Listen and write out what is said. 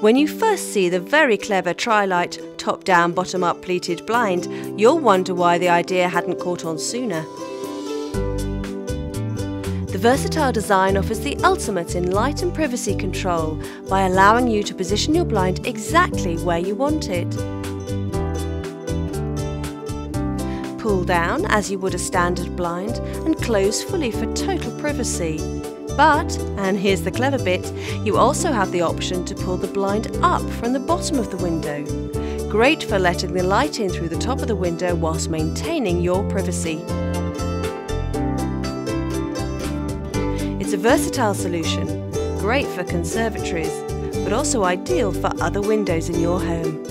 When you first see the very clever Trilite top down, bottom up pleated blind, you'll wonder why the idea hadn't caught on sooner. The versatile design offers the ultimate in light and privacy control by allowing you to position your blind exactly where you want it. Pull down as you would a standard blind and close fully for total privacy. But, and here's the clever bit, you also have the option to pull the blind up from the bottom of the window. Great for letting the light in through the top of the window whilst maintaining your privacy. It's a versatile solution, great for conservatories, but also ideal for other windows in your home.